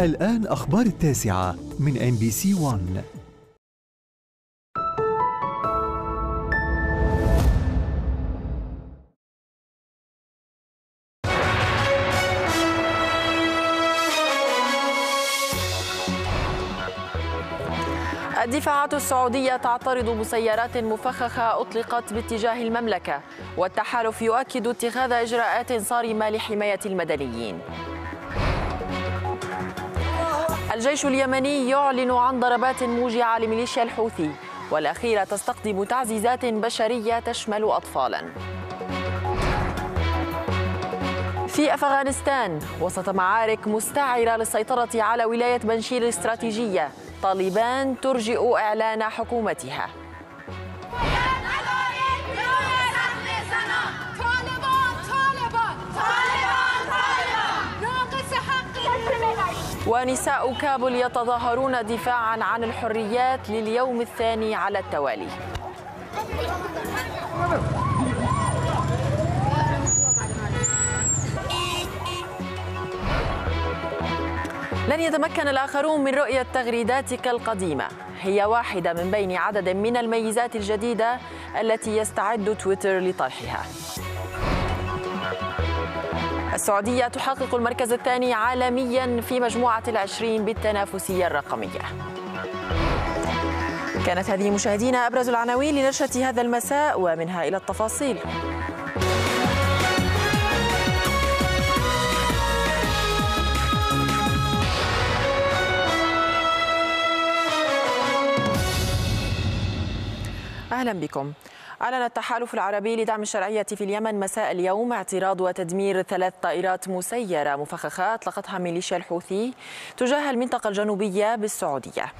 الآن أخبار التاسعة من ام بي سي 1 الدفاعات السعودية تعترض مسيرات مفخخة أطلقت باتجاه المملكة والتحالف يؤكد اتخاذ إجراءات صارمة لحماية المدنيين. الجيش اليمني يعلن عن ضربات موجعة لميليشيا الحوثي والأخيرة تستقدم تعزيزات بشرية تشمل أطفالاً. في أفغانستان وسط معارك مستعرة للسيطرة على ولاية بنشير الاستراتيجية طالبان ترجئ إعلان حكومتها. ونساء كابل يتظاهرون دفاعا عن الحريات لليوم الثاني على التوالي. لن يتمكن الآخرون من رؤية تغريداتك القديمة. هي واحدة من بين عدد من الميزات الجديدة التي يستعد تويتر لطرحها. السعودية تحقق المركز الثاني عالميا في مجموعة العشرين بالتنافسية الرقمية. كانت هذه مشاهدينا أبرز العناوين لنشرة هذا المساء ومنها إلى التفاصيل. أهلا بكم. أعلن التحالف العربي لدعم الشرعية في اليمن مساء اليوم اعتراض وتدمير ثلاث طائرات مسيرة مفخخة أطلقتها ميليشيا الحوثي تجاه المنطقة الجنوبية بالسعودية.